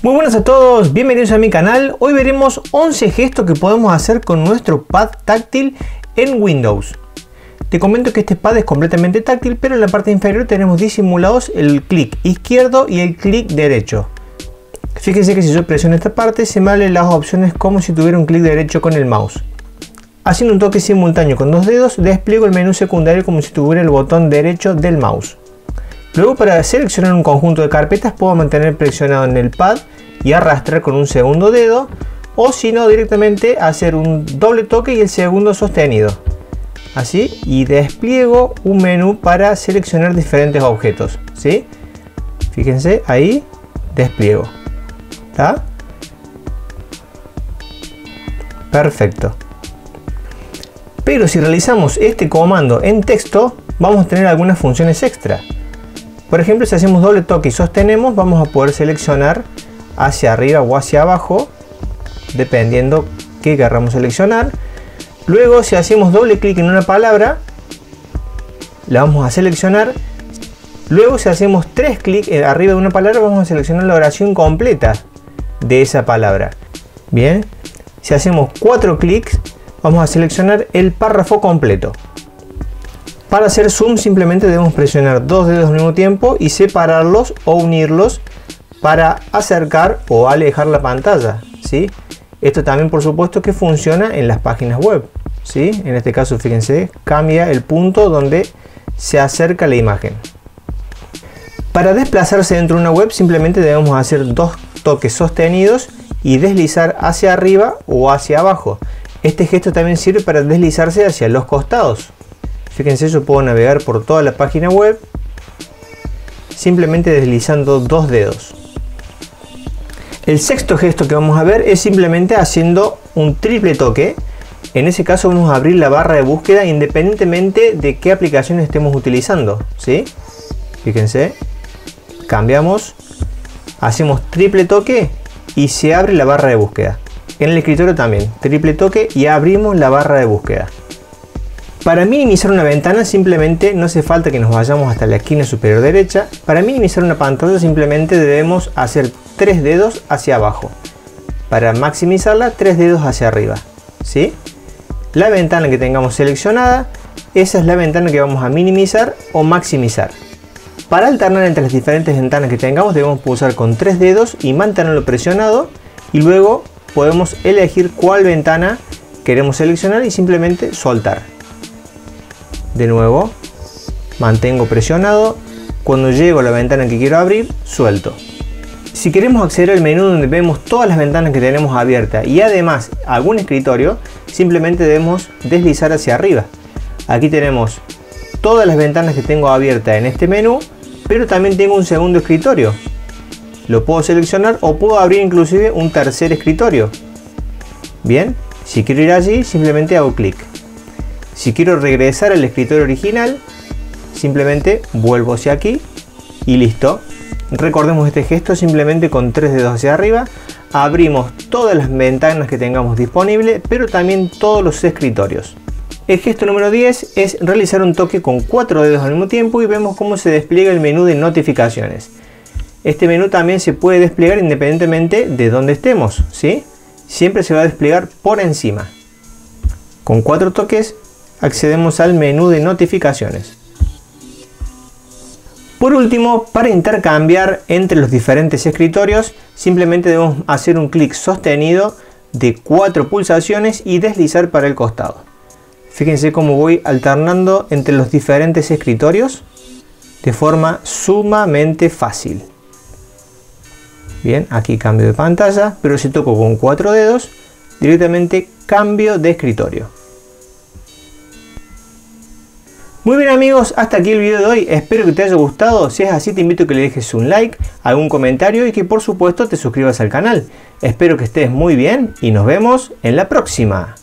Muy buenas a todos, bienvenidos a mi canal. Hoy veremos 11 gestos que podemos hacer con nuestro pad táctil en Windows. Te comento que este pad es completamente táctil, pero en la parte inferior tenemos disimulados el clic izquierdo y el clic derecho. Fíjense que si yo presiono esta parte se me abren las opciones como si tuviera un clic derecho con el mouse. Haciendo un toque simultáneo con dos dedos, despliego el menú secundario como si tuviera el botón derecho del mouse. Luego para seleccionar un conjunto de carpetas puedo mantener presionado en el pad y arrastrar con un segundo dedo o si no directamente hacer un doble toque y el segundo sostenido. Así y despliego un menú para seleccionar diferentes objetos. ¿sí? Fíjense ahí, despliego. Perfecto. Pero si realizamos este comando en texto, vamos a tener algunas funciones extra. Por ejemplo, si hacemos doble toque y sostenemos, vamos a poder seleccionar hacia arriba o hacia abajo, dependiendo qué querramos seleccionar. Luego, si hacemos doble clic en una palabra, la vamos a seleccionar. Luego, si hacemos tres clics arriba de una palabra, vamos a seleccionar la oración completa de esa palabra. Bien, si hacemos cuatro clics, vamos a seleccionar el párrafo completo. Para hacer zoom simplemente debemos presionar dos dedos al mismo tiempo y separarlos o unirlos para acercar o alejar la pantalla. ¿sí? Esto también por supuesto que funciona en las páginas web. ¿sí? En este caso fíjense, cambia el punto donde se acerca la imagen. Para desplazarse dentro de una web simplemente debemos hacer dos toques sostenidos y deslizar hacia arriba o hacia abajo. Este gesto también sirve para deslizarse hacia los costados. Fíjense, yo puedo navegar por toda la página web simplemente deslizando dos dedos. El sexto gesto que vamos a ver es simplemente haciendo un triple toque. En ese caso vamos a abrir la barra de búsqueda independientemente de qué aplicación estemos utilizando. ¿sí? Fíjense, cambiamos, hacemos triple toque y se abre la barra de búsqueda. En el escritorio también, triple toque y abrimos la barra de búsqueda. Para minimizar una ventana simplemente no hace falta que nos vayamos hasta la esquina superior derecha. Para minimizar una pantalla simplemente debemos hacer tres dedos hacia abajo. Para maximizarla, tres dedos hacia arriba. ¿sí? La ventana que tengamos seleccionada, esa es la ventana que vamos a minimizar o maximizar. Para alternar entre las diferentes ventanas que tengamos debemos pulsar con tres dedos y mantenerlo presionado y luego podemos elegir cuál ventana queremos seleccionar y simplemente soltar de nuevo mantengo presionado. Cuando llego a la ventana que quiero abrir suelto. Si queremos acceder al menú donde vemos todas las ventanas que tenemos abiertas y además algún escritorio simplemente debemos deslizar hacia arriba. Aquí tenemos todas las ventanas que tengo abiertas en este menú pero también tengo un segundo escritorio. Lo puedo seleccionar o puedo abrir inclusive un tercer escritorio. Bien si quiero ir allí simplemente hago clic si quiero regresar al escritorio original, simplemente vuelvo hacia aquí y listo. Recordemos este gesto simplemente con tres dedos hacia arriba. Abrimos todas las ventanas que tengamos disponibles, pero también todos los escritorios. El gesto número 10 es realizar un toque con cuatro dedos al mismo tiempo y vemos cómo se despliega el menú de notificaciones. Este menú también se puede desplegar independientemente de donde estemos, ¿sí? Siempre se va a desplegar por encima. Con cuatro toques accedemos al menú de notificaciones. Por último, para intercambiar entre los diferentes escritorios, simplemente debemos hacer un clic sostenido de cuatro pulsaciones y deslizar para el costado. Fíjense cómo voy alternando entre los diferentes escritorios de forma sumamente fácil. Bien, aquí cambio de pantalla, pero si toco con cuatro dedos, directamente cambio de escritorio. Muy bien amigos, hasta aquí el video de hoy, espero que te haya gustado, si es así te invito a que le dejes un like, algún comentario y que por supuesto te suscribas al canal. Espero que estés muy bien y nos vemos en la próxima.